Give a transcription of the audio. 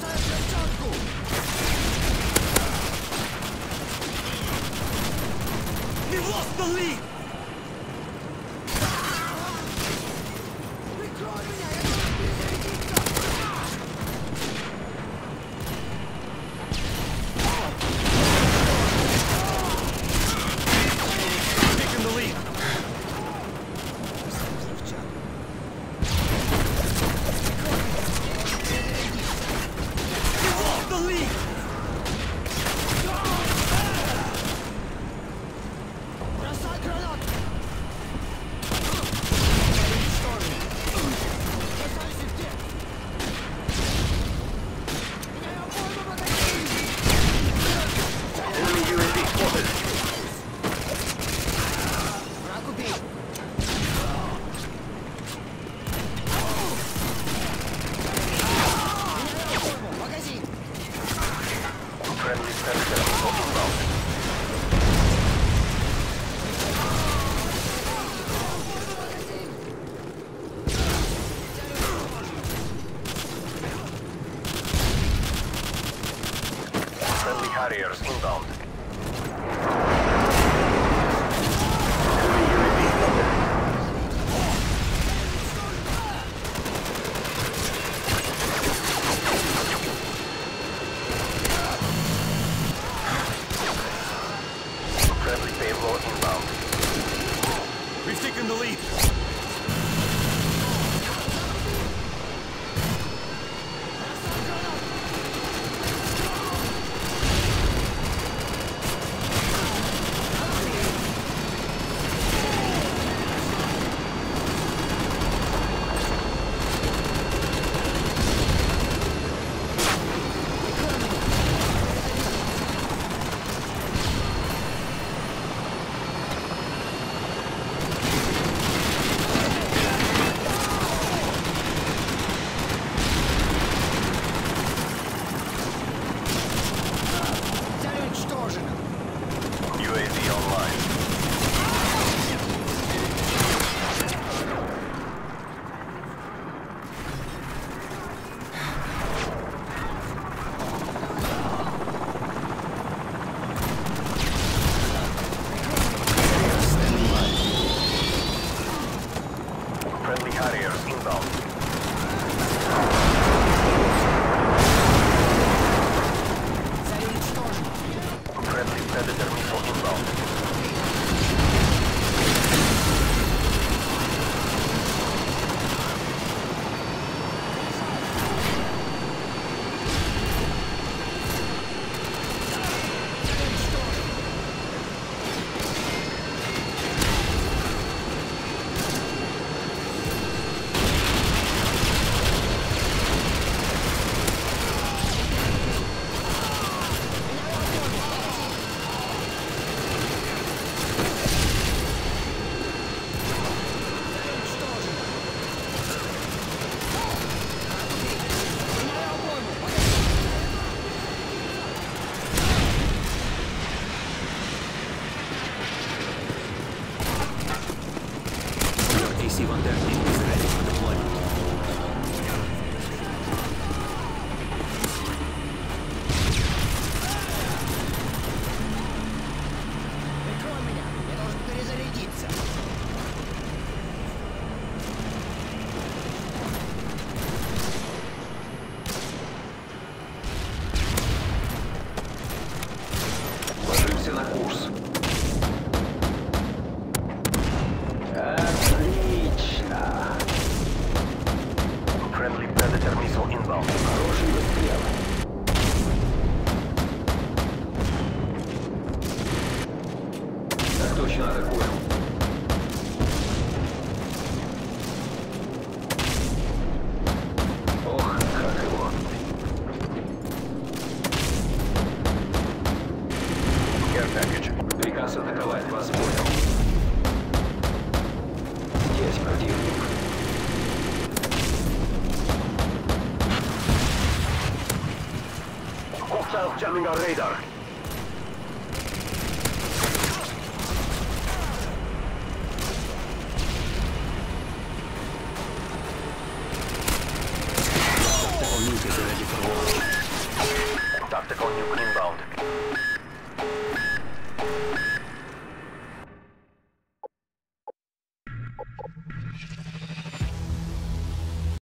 We lost the lead! Reclaiming Carriers inbound. Friendly payload inbound. We've taken the lead. online. jamming our radar. Tactical nuke inbound.